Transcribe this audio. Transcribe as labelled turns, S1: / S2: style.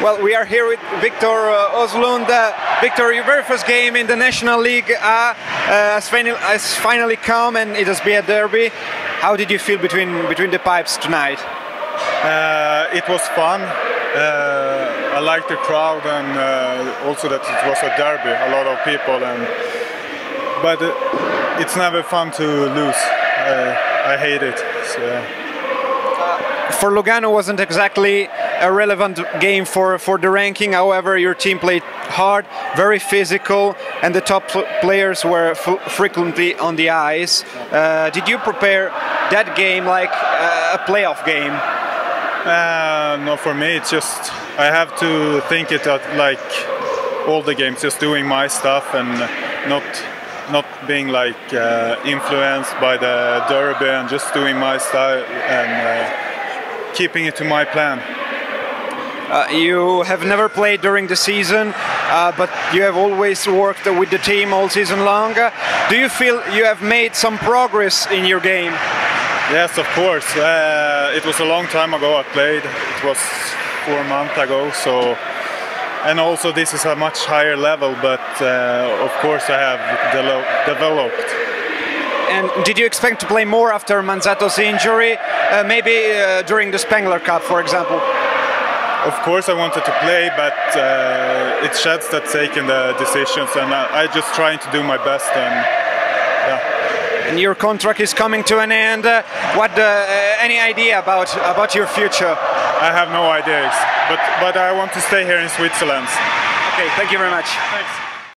S1: Well, we are here with Viktor uh, Östlund. Uh, Viktor, your very first game in the National League uh, has, has, finally come, and it has been a derby. How did you feel between between the pipes tonight?
S2: Uh, it was fun. Uh, I liked the crowd, and uh, also that it was a derby, a lot of people, and but it's never fun to lose. I hate it. So
S1: for Lugano wasn't exactly a relevant game for, for the ranking. However, your team played hard, very physical, and the top players were frequently on the ice. Uh, did you prepare that game like uh, a playoff game?
S2: Uh, no, for me, it's just I have to think it like all the games, just doing my stuff and not not being like uh, influenced by the derby and just doing my style and uh, keeping it to my plan.
S1: Uh, you have never played during the season, uh, but you have always worked with the team all season long. do you feel you have made some progress in your game?
S2: Yes, of course. Uh, it was a long time ago I played. It was four months ago, so and also this is a much higher level. But uh, of course, I have de developed.
S1: And did you expect to play more after Manzato's injury? Uh, maybe uh, during the Spengler Cup, for example?
S2: Of course, I wanted to play, but uh, it's Shedden that taken the decisions, and I, I just trying to do my best. And yeah.
S1: And your contract is coming to an end. Uh, what? Uh, any idea about about your future?
S2: I have no ideas, but but I want to stay here in Switzerland.
S1: Okay, thank you very much.
S2: Thanks.